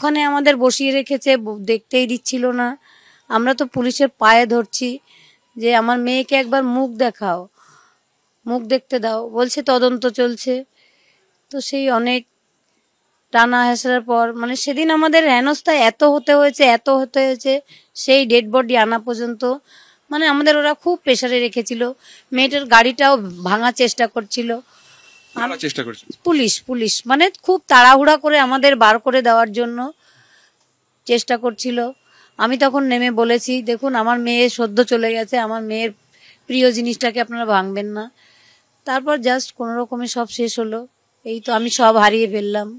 ওখানে আমাদের বসিয়ে রেখেছে দেখতেই দিচ্ছিল না। আমরা তো পুলিশের পায়ে ধরছি যে, আমার মেয়েকে একবার মুখ দেখাও, মুখ দেখতে দাও। বলছে, তদন্ত চলছে। তো সেই অনেক টানা হেসড়ার পর মানে সেদিন আমাদের হেনস্থা এত হতে হয়েছে, এত হতে হয়েছে, সেই ডেড বডি আনা পর্যন্ত মানে আমাদের ওরা খুব প্রেশারে রেখেছিল। মেয়েটার গাড়িটাও ভাঙার চেষ্টা করছিল। চেষ্টা করছি। Police police. মানে খুব তাড়াহুড়া করে আমাদের বার করে দেওয়ার জন্য চেষ্টা করছিল। আমি তখন নেমে বলেছি দেখুন আমার মেয়ে সদ্য চলে গেছে। আমার মেয়ের প্রিয় জিনিসটাকে আপনারা ভাঙবেন না। তারপর জাস্ট কোনো রকমে সব শেষ হলো। এই তো আমি সব হারিয়ে ফেললাম।